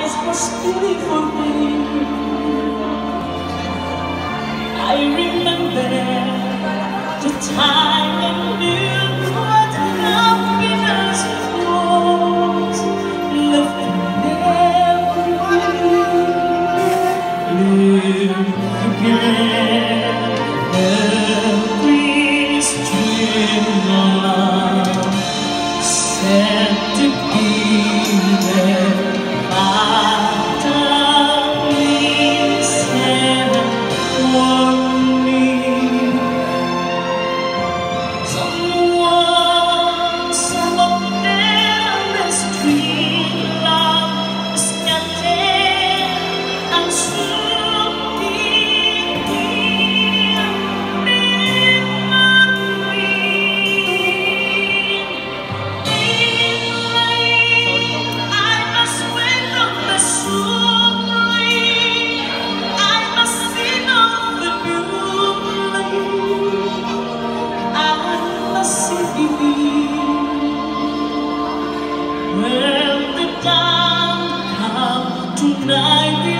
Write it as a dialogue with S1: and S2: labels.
S1: eyes were stealing for me. I remember the time I knew. night.